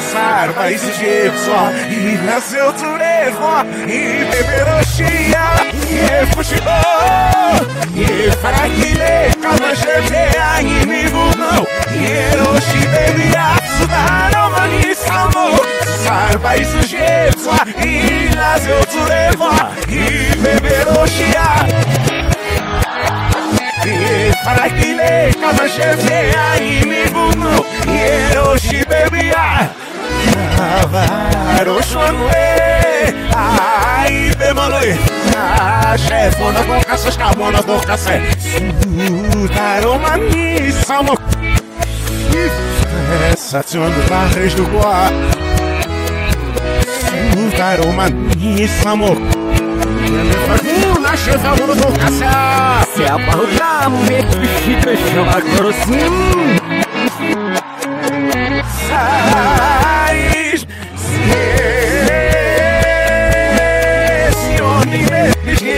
Sarva esse só E nasceu turevo E beberoxia E futebol E fraquile Calma chefe inimigo não E eroshi bebia Sudaram manisamo Sarva esse só E nasceu turevo E beberoxia Farakile kama shefe inimigo Hiroshi bebia Varoshonue Ai bemaloi Chefona com caças cabona do cacé Sudaromani samo Estacionando barres do Goa Sudaromani samo na chega do do caça Se abarrotar, medo de chama grosso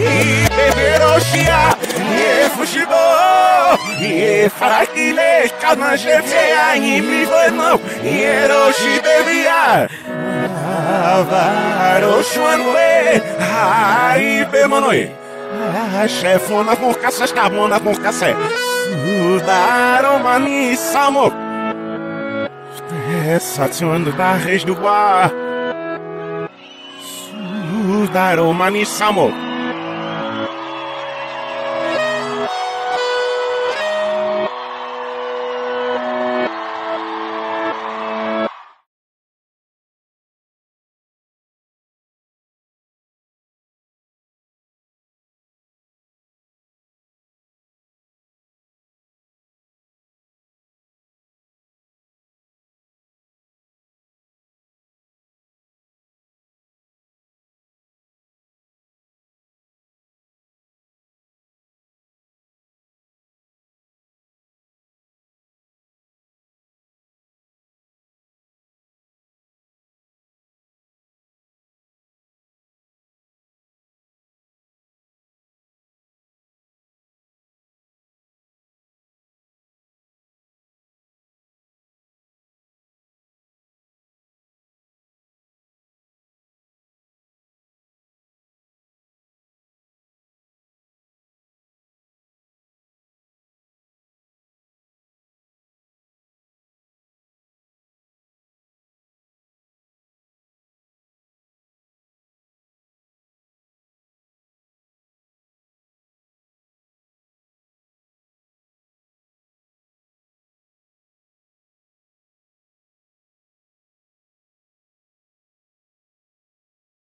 i beberosia i fushibo i farakile kama shefia i ribuno i eroshi bebia Varoshwanwe, ai bemanoi. Chefona com caças, cabona com cacé. Sudaram manissamo. Estacionando da reis do bar. Sudaram manissamo.